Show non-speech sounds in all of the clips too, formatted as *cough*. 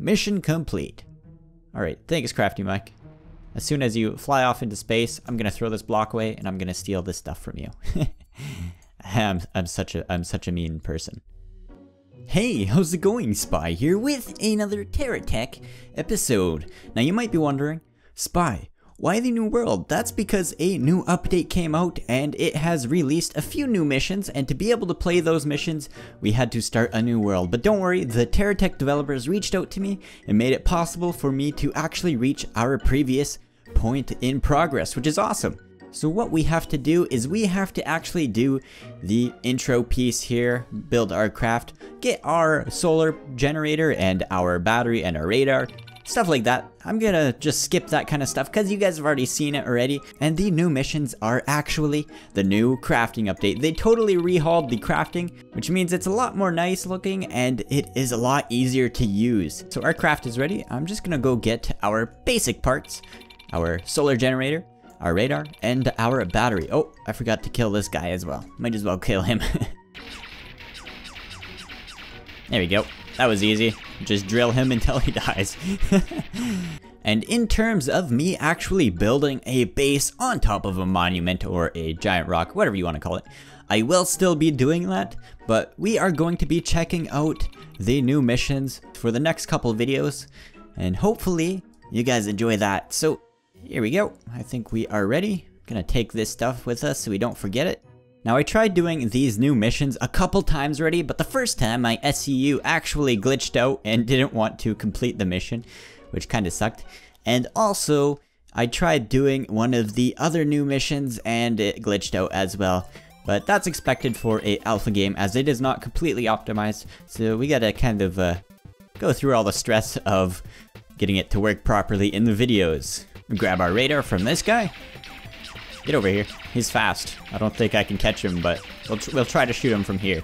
mission complete. Alright, thanks Crafty Mike. As soon as you fly off into space, I'm gonna throw this block away and I'm gonna steal this stuff from you. *laughs* I'm, I'm such a I'm such a mean person. Hey, how's it going? Spy here with another TerraTech episode. Now you might be wondering, Spy, why the new world? That's because a new update came out and it has released a few new missions and to be able to play those missions, we had to start a new world. But don't worry, the TerraTech developers reached out to me and made it possible for me to actually reach our previous point in progress, which is awesome. So what we have to do is we have to actually do the intro piece here, build our craft, get our solar generator and our battery and our radar, stuff like that. I'm gonna just skip that kind of stuff because you guys have already seen it already. And the new missions are actually the new crafting update. They totally rehauled the crafting, which means it's a lot more nice looking and it is a lot easier to use. So our craft is ready. I'm just gonna go get our basic parts, our solar generator, our radar, and our battery. Oh, I forgot to kill this guy as well. Might as well kill him. *laughs* there we go. That was easy. Just drill him until he *laughs* dies. and in terms of me actually building a base on top of a monument or a giant rock, whatever you want to call it, I will still be doing that, but we are going to be checking out the new missions for the next couple videos, and hopefully you guys enjoy that. So here we go. I think we are ready. Gonna take this stuff with us so we don't forget it. Now I tried doing these new missions a couple times already, but the first time my SCU actually glitched out and *laughs* didn't want to complete the mission, which kinda sucked. And also, I tried doing one of the other new missions and it glitched out as well. But that's expected for a alpha game as it is not completely optimized, so we gotta kind of uh, go through all the stress of getting it to work properly in the videos. Grab our radar from this guy. Get over here. He's fast. I don't think I can catch him, but we'll, tr we'll try to shoot him from here.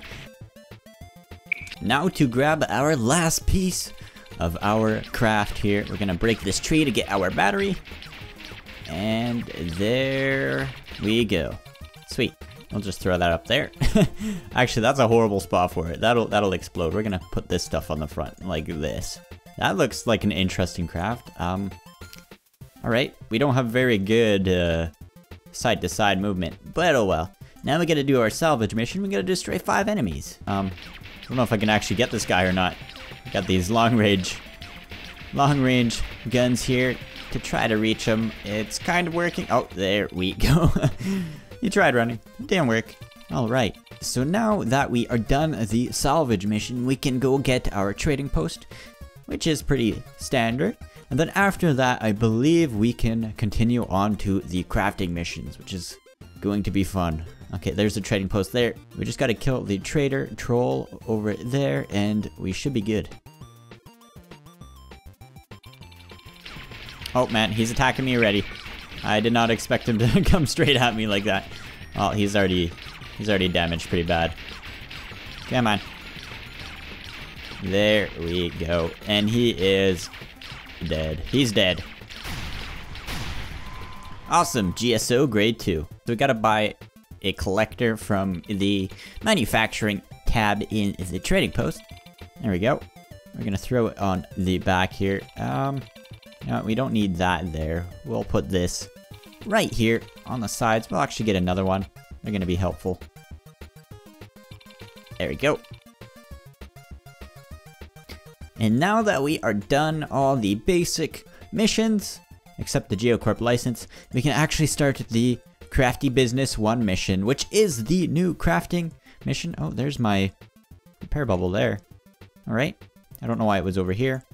Now to grab our last piece of our craft here. We're gonna break this tree to get our battery. And there we go. Sweet. I'll just throw that up there. *laughs* Actually, that's a horrible spot for it. That'll that'll explode. We're gonna put this stuff on the front, like this. That looks like an interesting craft. Um, Alright, we don't have very good uh, side-to-side movement, but oh well. Now we gotta do our salvage mission, we gotta destroy five enemies. Um, I don't know if I can actually get this guy or not. Got these long-range, long-range guns here to try to reach him. It's kind of working. Oh, there we go. *laughs* you tried running, didn't work. Alright, so now that we are done the salvage mission, we can go get our trading post, which is pretty standard. And then after that, I believe we can continue on to the crafting missions, which is going to be fun. Okay, there's the trading post there. We just gotta kill the trader troll over there, and we should be good. Oh man, he's attacking me already. I did not expect him to *laughs* come straight at me like that. Well, he's already he's already damaged pretty bad. Come on. There we go. And he is Dead. He's dead. Awesome, GSO grade 2. So we gotta buy a collector from the manufacturing tab in the trading post. There we go. We're gonna throw it on the back here. Um, no, we don't need that there. We'll put this right here on the sides. We'll actually get another one. They're gonna be helpful. There we go. And now that we are done all the basic missions, except the Geocorp license, we can actually start the Crafty Business 1 mission, which is the new crafting mission. Oh, there's my repair bubble there. Alright, I don't know why it was over here.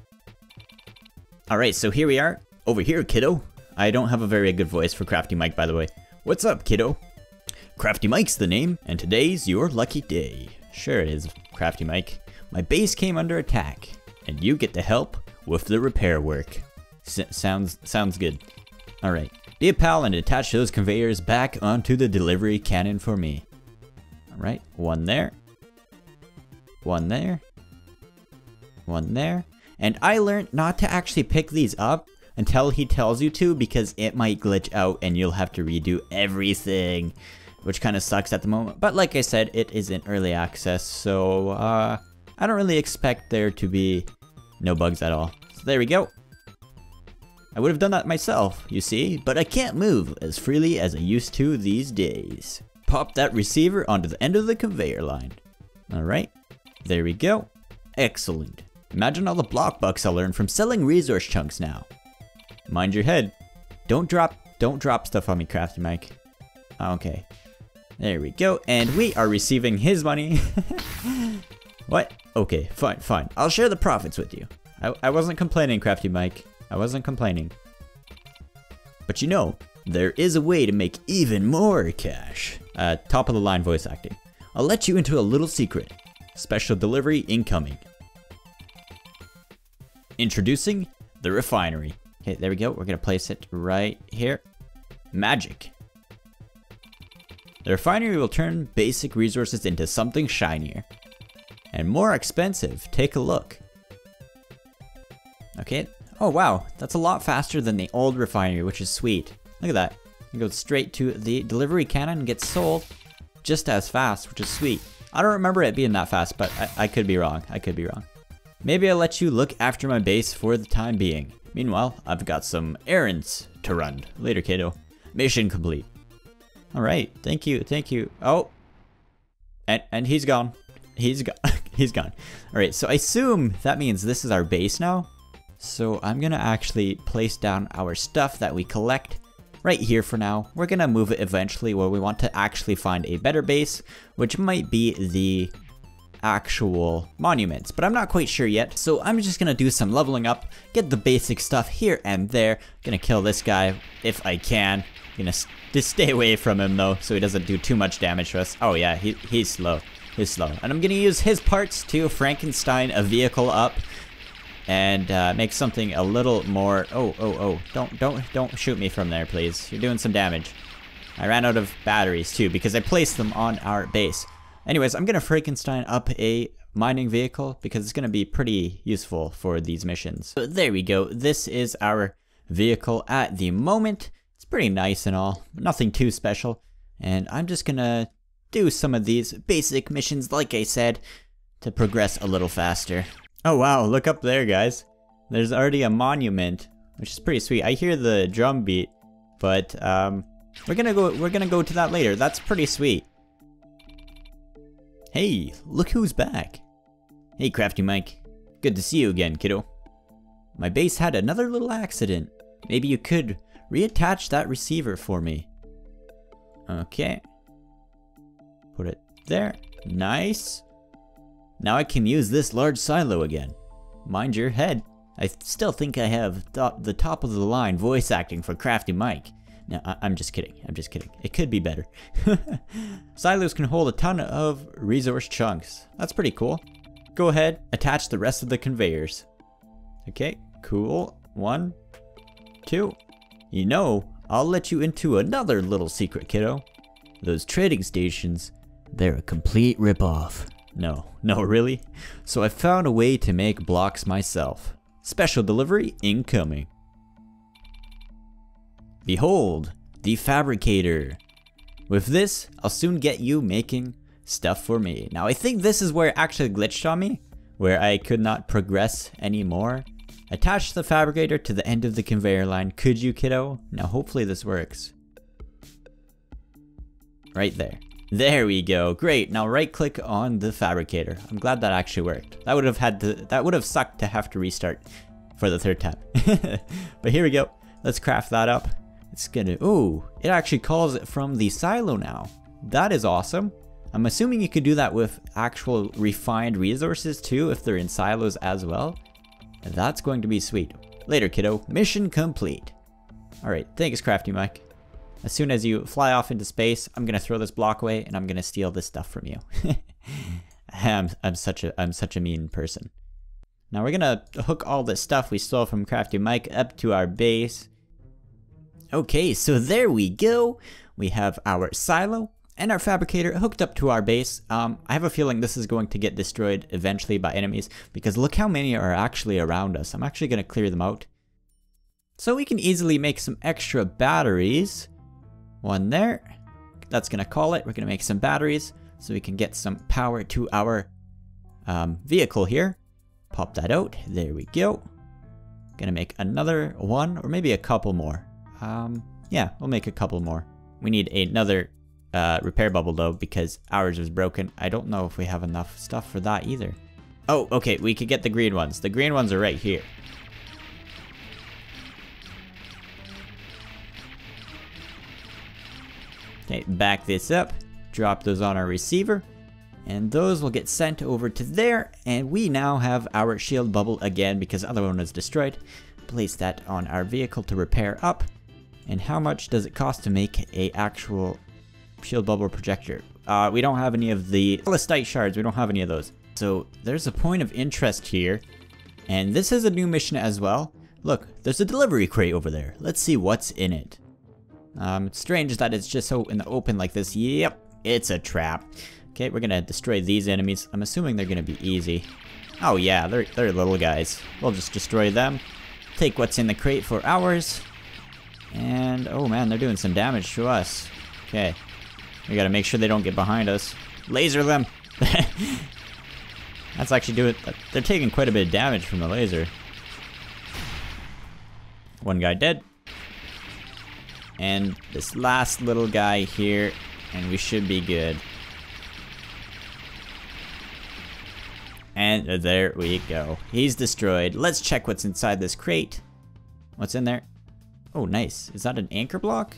Alright, so here we are. Over here, kiddo. I don't have a very good voice for Crafty Mike, by the way. What's up, kiddo? Crafty Mike's the name, and today's your lucky day. Sure it is, Crafty Mike. My base came under attack and you get to help with the repair work. S sounds sounds good. Alright, be a pal and attach those conveyors back onto the delivery cannon for me. Alright, one there. One there. One there. And I learned not to actually pick these up until he tells you to because it might glitch out and you'll have to redo everything. Which kind of sucks at the moment. But like I said, it is in early access, so uh, I don't really expect there to be No bugs at all. So there we go. I would have done that myself, you see, but I can't move as freely as I used to these days. Pop that receiver onto the end of the conveyor line. Alright, there we go. Excellent. Imagine all the Block Bux I'll learn from selling resource chunks now. Mind your head. Don't drop, don't drop stuff on me, Crafty Mike. Okay. There we go, and we are receiving his money. *laughs* what? Okay, fine, fine. I'll share the profits with you. I, I wasn't complaining, Crafty Mike. I wasn't complaining. But you know, there is a way to make even more cash. Uh, top of the line voice acting. I'll let you into a little secret. Special delivery incoming. Introducing the refinery. Okay, there we go. We're gonna place it right here. Magic. The refinery will turn basic resources into something shinier. And more expensive. Take a look. Okay. Oh wow, that's a lot faster than the old refinery, which is sweet. Look at that. You go straight to the delivery cannon and get sold just as fast, which is sweet. I don't remember it being that fast, but I, I could be wrong. I could be wrong. Maybe I'll let you look after my base for the time being. Meanwhile, I've got some errands to run. Later, kiddo. Mission complete. Alright, thank you, thank you. Oh! And, and he's gone. He's gone. *laughs* he's gone. Alright, so I assume that means this is our base now. So I'm gonna actually place down our stuff that we collect right here for now. We're gonna move it eventually where we want to actually find a better base, which might be the actual monuments, but I'm not quite sure yet. So I'm just gonna do some leveling up, get the basic stuff here and there. Gonna kill this guy if I can. Gonna just stay away from him though, so he doesn't do too much damage to us. Oh yeah, he, he's slow. He's slow. And I'm gonna use his parts to Frankenstein a vehicle up and uh, make something a little more. Oh, oh, oh! Don't, don't, don't shoot me from there, please. You're doing some damage. I ran out of batteries too because I placed them on our base. Anyways, I'm gonna Frankenstein up a mining vehicle because it's gonna be pretty useful for these missions. So there we go. This is our vehicle at the moment. It's pretty nice and all, nothing too special. And I'm just gonna do some of these basic missions, like I said, to progress a little faster. Oh wow, look up there guys. There's already a monument, which is pretty sweet. I hear the drum beat, but um, we're gonna go we're gonna go to that later. That's pretty sweet. Hey, look who's back. Hey Crafty Mike. Good to see you again, kiddo. My base had another little accident. Maybe you could reattach that receiver for me. Okay. Put it there. Nice. Now I can use this large silo again. Mind your head. I still think I have th the top of the line voice acting for Crafty Mike. No, I am just kidding. I'm just kidding. It could be better. *laughs* Silos can hold a ton of resource chunks. That's pretty cool. Go ahead, attach the rest of the conveyors. Okay, cool. One, two. You know, I'll let you into another little secret, kiddo. Those trading stations, they're a complete ripoff. No, no, really? So I found a way to make blocks myself. Special delivery incoming. Behold, the fabricator. With this, I'll soon get you making stuff for me. Now I think this is where it actually glitched on me, where I could not progress anymore. Attach the fabricator to the end of the conveyor line, could you kiddo? Now hopefully this works. Right there. There we go. Great. Now right click on the fabricator. I'm glad that actually worked. That would have had to that would have sucked to have to restart for the third time. *laughs* but here we go. Let's craft that up. It's gonna ooh, it actually calls it from the silo now. That is awesome. I'm assuming you could do that with actual refined resources too if they're in silos as well. That's going to be sweet. Later, kiddo. Mission complete. Alright, thanks, Crafty Mike. As soon as you fly off into space, I'm gonna throw this block away and I'm gonna steal this stuff from you. *laughs* I'm, I'm such a I'm such a mean person. Now we're gonna hook all this stuff we stole from Crafty Mike up to our base. Okay, so there we go. We have our silo and our fabricator hooked up to our base. Um, I have a feeling this is going to get destroyed eventually by enemies because look how many are actually around us. I'm actually gonna clear them out. So we can easily make some extra batteries. One there. That's gonna call it. We're gonna make some batteries so we can get some power to our um, vehicle here. Pop that out. There we go. Gonna make another one, or maybe a couple more. Um, yeah, we'll make a couple more. We need another uh, repair bubble though, because ours was broken. I don't know if we have enough stuff for that either. Oh, okay, we could get the green ones. The green ones are right here. Okay, back this up, drop those on our receiver, and those will get sent over to there, and we now have our shield bubble again because the other one was destroyed. Place that on our vehicle to repair up. And how much does it cost to make a actual shield bubble projector? Uh, we don't have any of the Celestite shards, we don't have any of those. So there's a point of interest here, and this is a new mission as well. Look, there's a delivery crate over there. Let's see what's in it. Um, it's strange that it's just so in the open like this. Yep, it's a trap. Okay, we're gonna destroy these enemies. I'm assuming they're gonna be easy. Oh yeah, they're, they're little guys. We'll just destroy them. Take what's in the crate for ours. And, oh man, they're doing some damage to us. Okay. We gotta make sure they don't get behind us. Laser them! *laughs* That's actually doing, they're taking quite a bit of damage from the laser. One guy dead. And this last little guy here, and we should be good. And there we go. He's destroyed. Let's check what's inside this crate. What's in there? Oh, nice. Is that an anchor block?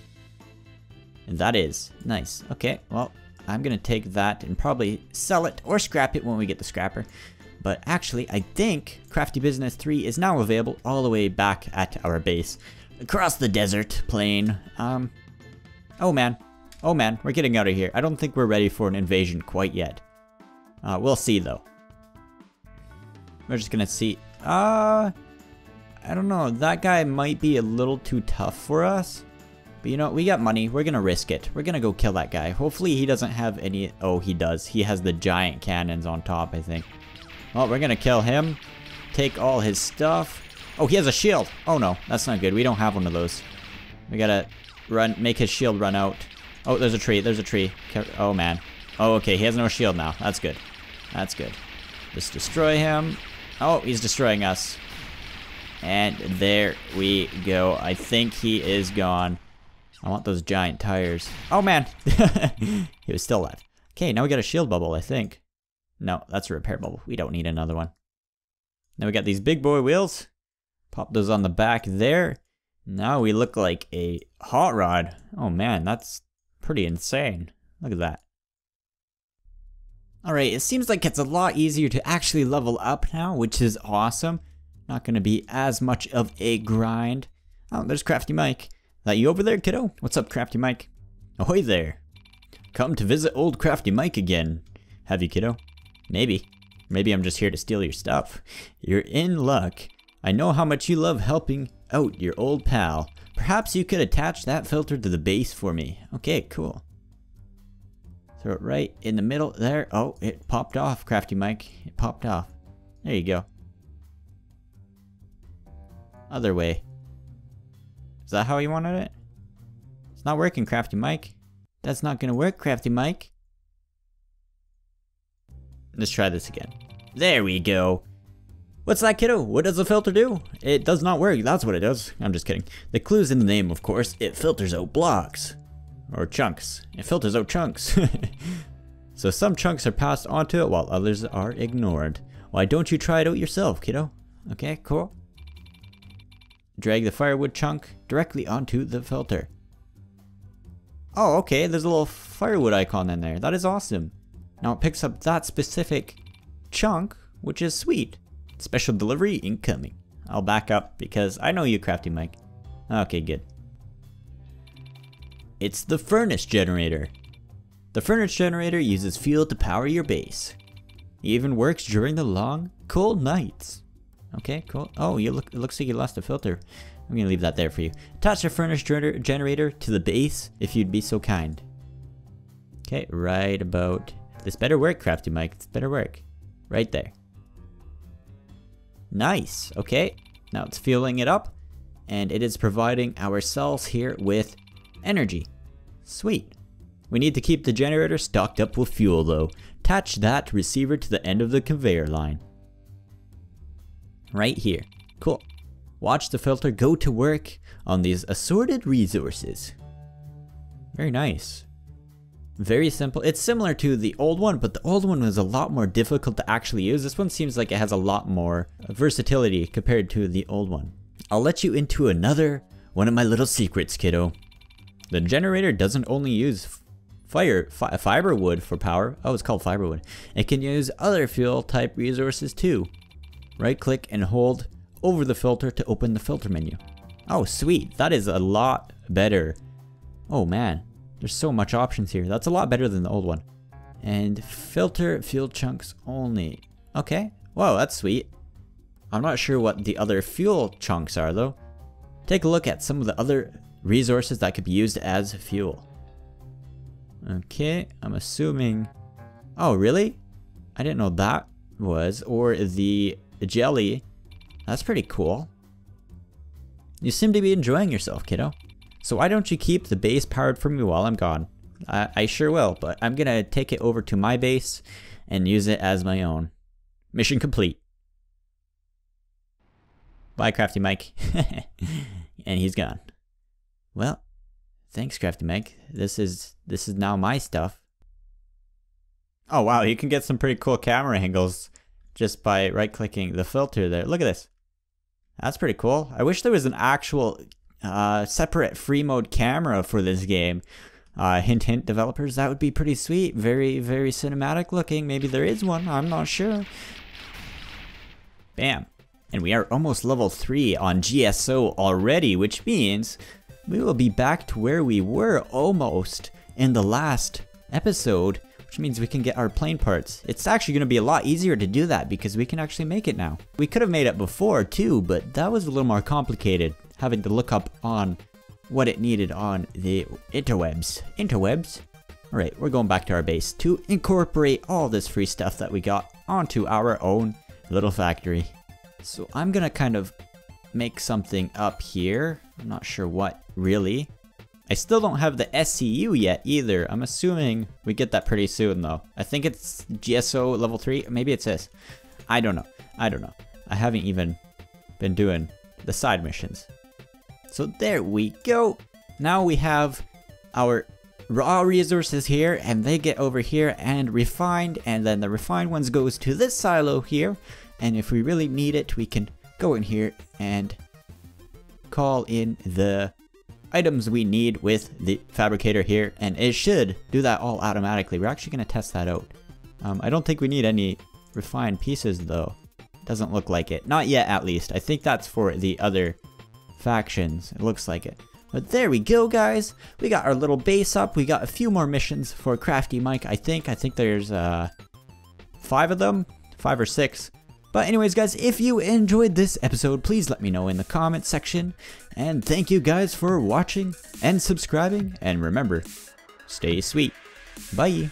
And that is. Nice. Okay, well, I'm gonna take that and probably sell it or scrap it when we get the scrapper. But actually, I think Crafty Business 3 is now available all the way back at our base. Across the desert plain. Um, oh man. Oh man, we're getting out of here. I don't think we're ready for an invasion quite yet. Uh, we'll see though. We're just gonna see. Uh, I don't know. That guy might be a little too tough for us. But you know, we got money. We're gonna risk it. We're gonna go kill that guy. Hopefully he doesn't have any... Oh, he does. He has the giant cannons on top, I think. Well, we're gonna kill him. Take all his stuff. Oh, he has a shield. Oh no, that's not good. We don't have one of those. We gotta run, make his shield run out. Oh, there's a tree. There's a tree. Oh man. Oh, okay. He has no shield now. That's good. That's good. Just destroy him. Oh, he's destroying us. And there we go. I think he is gone. I want those giant tires. Oh man! *laughs* he was still alive. Okay, now we got a shield bubble, I think. No, that's a repair bubble. We don't need another one. Now we got these big boy wheels. Pop those on the back there. Now we look like a hot rod. Oh man, that's pretty insane. Look at that. Alright, it seems like it's a lot easier to actually level up now, which is awesome. Not gonna be as much of a grind. Oh, there's Crafty Mike. That you over there, kiddo? What's up, Crafty Mike? Ahoy there. Come to visit old Crafty Mike again. Have you, kiddo? Maybe. Maybe I'm just here to steal your stuff. You're in luck. I know how much you love helping out your old pal. Perhaps you could attach that filter to the base for me. Okay, cool. Throw it right in the middle there. Oh, it popped off, Crafty Mike. It popped off. There you go. Other way. Is that how you wanted it? It's not working, Crafty Mike. That's not gonna work, Crafty Mike. Let's try this again. There we go. What's that, kiddo? What does the filter do? It does not work, that's what it does. I'm just kidding. The clue's in the name, of course. It filters out blocks. Or chunks. It filters out chunks. *laughs* so some chunks are passed onto it while others are ignored. Why don't you try it out yourself, kiddo? Okay, cool. Drag the firewood chunk directly onto the filter. Oh, okay, there's a little firewood icon in there. That is awesome. Now it picks up that specific chunk, which is sweet. Special delivery incoming. I'll back up because I know you, Crafty Mike. Okay, good. It's the furnace generator. The furnace generator uses fuel to power your base. It even works during the long, cold nights. Okay, cool. Oh, you look, it looks like you lost a filter. I'm gonna leave that there for you. Attach the furnace generator to the base if you'd be so kind. Okay, right about... This better work, Crafty Mike. This better work. Right there. Nice. Okay, now it's fueling it up. And it is providing our cells here with energy. Sweet. We need to keep the generator stocked up with fuel though. Attach that receiver to the end of the conveyor line. Right here. Cool. Watch the filter go to work on these assorted resources. Very nice. Very simple. It's similar to the old one, but the old one was a lot more difficult to actually use. This one seems like it has a lot more versatility compared to the old one. I'll let you into another one of my little secrets, kiddo. The generator doesn't only use fire fi fiber wood for power. Oh, it's called fiber wood. It can use other fuel type resources too. Right click and hold over the filter to open the filter menu. Oh, sweet. That is a lot better. Oh man, there's so much options here. That's a lot better than the old one. And filter fuel chunks only. Okay. Whoa, that's sweet. I'm not sure what the other fuel chunks are though. Take a look at some of the other resources that could be used as fuel. Okay, I'm assuming... Oh, really? I didn't know that was. Or the jelly. That's pretty cool. You seem to be enjoying yourself, kiddo. So why don't you keep the base powered for me while I'm gone? I, I sure will, but I'm gonna take it over to my base and use it as my own. Mission complete. Bye, Crafty Mike. *laughs* and he's gone. Well, thanks, Crafty Mike. This is this is now my stuff. Oh wow, you can get some pretty cool camera angles just by right-clicking the filter there. Look at this. That's pretty cool. I wish there was an actual uh, separate free mode camera for this game. Uh, hint, hint, developers, that would be pretty sweet. Very, very cinematic looking. Maybe there is one, I'm not sure. Bam. And we are almost level 3 on GSO already, which means we will be back to where we were almost in the last episode, which means we can get our plane parts. It's actually going to be a lot easier to do that because we can actually make it now. We could have made it before too, but that was a little more complicated having to look up on what it needed on the interwebs. Interwebs? Alright, we're going back to our base to incorporate all this free stuff that we got onto our own little factory. So I'm gonna kind of make something up here. I'm not sure what really. I still don't have the SCU yet either. I'm assuming we get that pretty soon though. I think it's GSO level 3. Maybe it's this. I don't know. I don't know. I haven't even been doing the side missions. So there we go. Now we have our raw resources here and they get over here and refined and then the refined ones goes to this silo here and if we really need it we can go in here and call in the items we need with the fabricator here and it should do that all automatically. We're actually going to test that out. Um, I don't think we need any refined pieces though. Doesn't look like it. Not yet at least. I think that's for the other factions. It looks like it. But there we go, guys. We got our little base up. We got a few more missions for Crafty Mike, I think. I think there's uh, five of them, five or six. But anyways, guys, if you enjoyed this episode, please let me know in the comment section. And thank you guys for watching and subscribing. And remember, stay sweet. Bye.